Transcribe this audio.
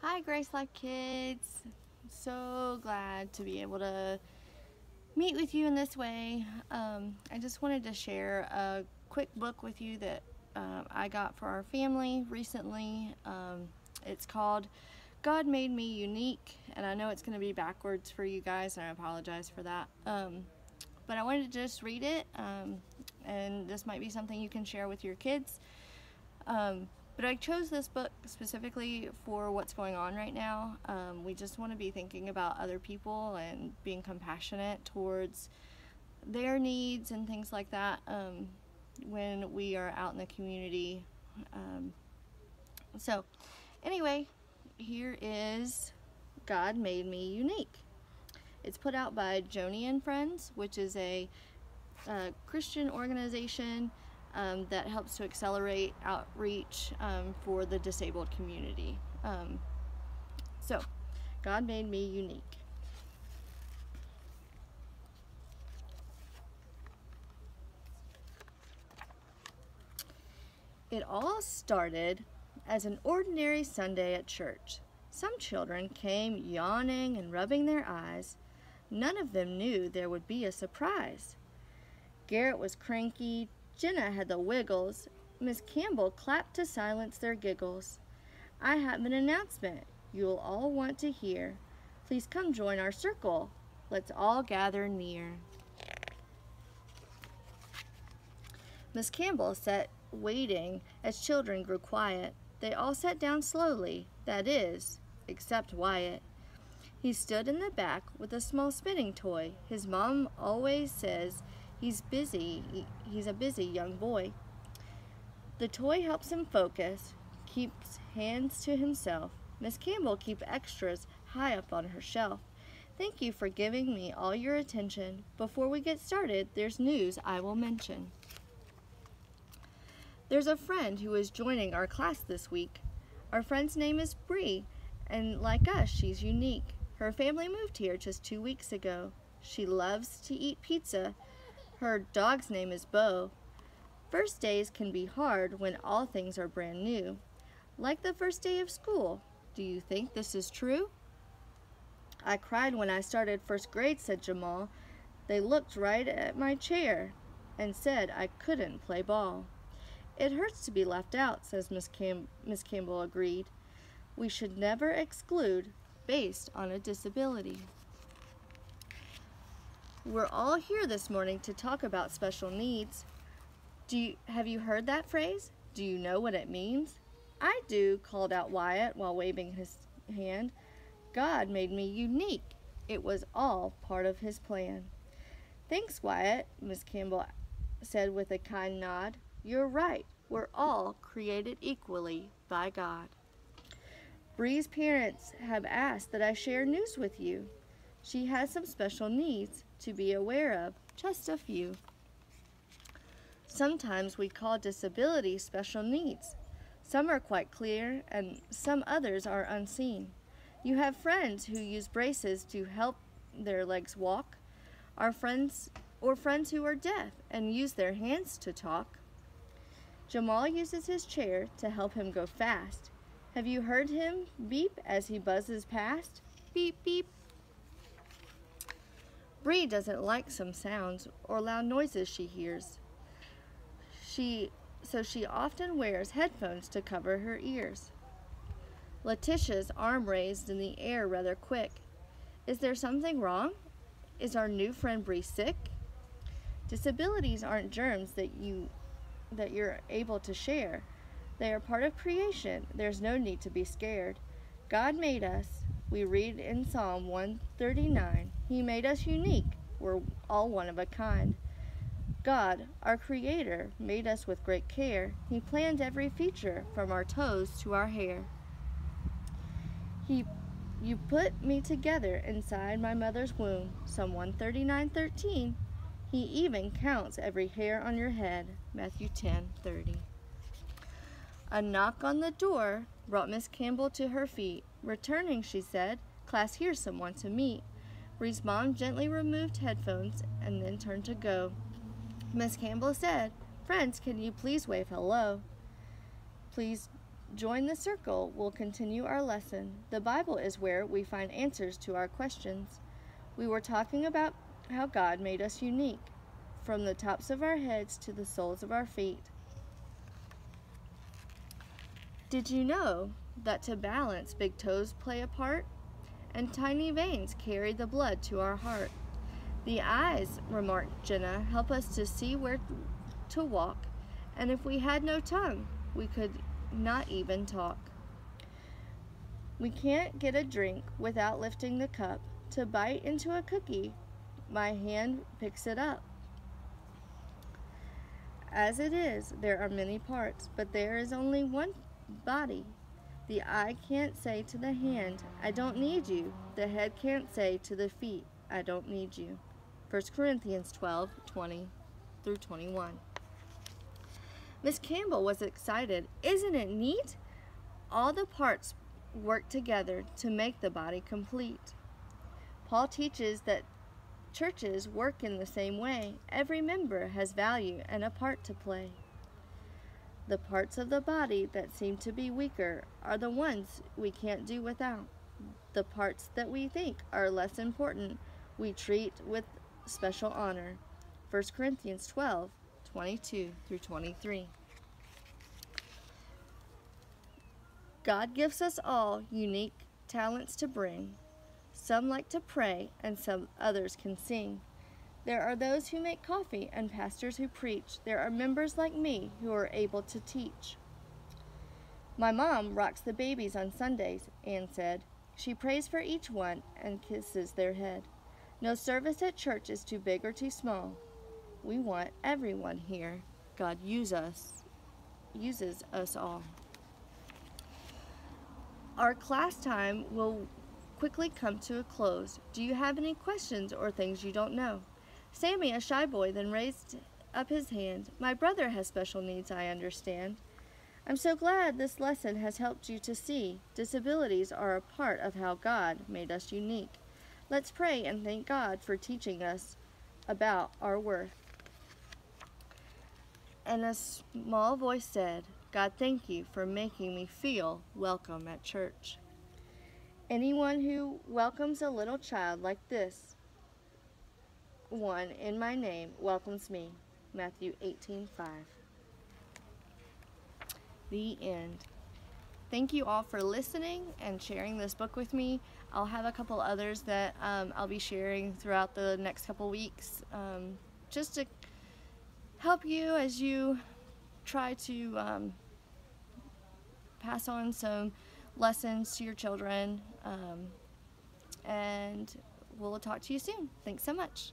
Hi GraceLife Kids. So glad to be able to meet with you in this way. Um, I just wanted to share a quick book with you that uh, I got for our family recently. Um, it's called God Made Me Unique, and I know it's going to be backwards for you guys, and I apologize for that. Um, but I wanted to just read it, um, and this might be something you can share with your kids. Um, but I chose this book specifically for what's going on right now. Um, we just want to be thinking about other people and being compassionate towards their needs and things like that um, when we are out in the community. Um, so, anyway, here is God Made Me Unique. It's put out by Joni and Friends, which is a, a Christian organization um, that helps to accelerate outreach um, for the disabled community. Um, so, God made me unique. It all started as an ordinary Sunday at church. Some children came yawning and rubbing their eyes. None of them knew there would be a surprise. Garrett was cranky, Jenna had the wiggles. Miss Campbell clapped to silence their giggles. I have an announcement you'll all want to hear. Please come join our circle. Let's all gather near. Miss Campbell sat waiting as children grew quiet. They all sat down slowly, that is, except Wyatt. He stood in the back with a small spinning toy. His mom always says He's busy. He's a busy young boy. The toy helps him focus, keeps hands to himself. Miss Campbell keep extras high up on her shelf. Thank you for giving me all your attention. Before we get started, there's news I will mention. There's a friend who is joining our class this week. Our friend's name is Bree, and like us, she's unique. Her family moved here just two weeks ago. She loves to eat pizza her dog's name is Bo. First days can be hard when all things are brand new. Like the first day of school. Do you think this is true? I cried when I started first grade, said Jamal. They looked right at my chair and said I couldn't play ball. It hurts to be left out, says Miss, Cam Miss Campbell agreed. We should never exclude based on a disability. We're all here this morning to talk about special needs. Do you, have you heard that phrase? Do you know what it means? I do, called out Wyatt while waving his hand. God made me unique. It was all part of his plan. Thanks, Wyatt, Miss Campbell said with a kind nod. You're right. We're all created equally by God. Bree's parents have asked that I share news with you. She has some special needs to be aware of, just a few. Sometimes we call disability special needs. Some are quite clear and some others are unseen. You have friends who use braces to help their legs walk, our friends or friends who are deaf and use their hands to talk. Jamal uses his chair to help him go fast. Have you heard him beep as he buzzes past? Beep, beep, Bree doesn't like some sounds or loud noises she hears. She so she often wears headphones to cover her ears. Letitia's arm raised in the air rather quick. Is there something wrong? Is our new friend Bree sick? Disabilities aren't germs that you that you're able to share. They are part of creation. There's no need to be scared. God made us. We read in Psalm 139. He made us unique. We're all one of a kind. God, our Creator, made us with great care. He planned every feature, from our toes to our hair. He, you put me together inside my mother's womb. Psalm 139:13. He even counts every hair on your head. Matthew 10:30. A knock on the door brought Miss Campbell to her feet. Returning, she said, "Class, here's someone to meet." Bree's mom gently removed headphones and then turned to go. Miss Campbell said, Friends, can you please wave hello? Please, Join the circle. We'll continue our lesson. The Bible is where we find answers to our questions. We were talking about how God made us unique, from the tops of our heads to the soles of our feet. Did you know that to balance, big toes play a part? And tiny veins carry the blood to our heart. The eyes, remarked Jenna, help us to see where to walk, and if we had no tongue, we could not even talk. We can't get a drink without lifting the cup. To bite into a cookie, my hand picks it up. As it is, there are many parts, but there is only one body. The eye can't say to the hand, I don't need you. The head can't say to the feet, I don't need you. 1 Corinthians 12 20 through 21. Miss Campbell was excited. Isn't it neat? All the parts work together to make the body complete. Paul teaches that churches work in the same way. Every member has value and a part to play. The parts of the body that seem to be weaker are the ones we can't do without. The parts that we think are less important we treat with special honor. 1 Corinthians 12 22 through 23. God gives us all unique talents to bring. Some like to pray, and some others can sing. There are those who make coffee and pastors who preach. There are members like me who are able to teach. My mom rocks the babies on Sundays, Anne said. She prays for each one and kisses their head. No service at church is too big or too small. We want everyone here. God use us, uses us all. Our class time will quickly come to a close. Do you have any questions or things you don't know? Sammy, a shy boy, then raised up his hand. My brother has special needs, I understand. I'm so glad this lesson has helped you to see disabilities are a part of how God made us unique. Let's pray and thank God for teaching us about our worth. And a small voice said, God, thank you for making me feel welcome at church. Anyone who welcomes a little child like this one in my name welcomes me. Matthew 18:5. The end. Thank you all for listening and sharing this book with me. I'll have a couple others that um, I'll be sharing throughout the next couple weeks um, just to help you as you try to um, pass on some lessons to your children. Um, and we'll talk to you soon. Thanks so much.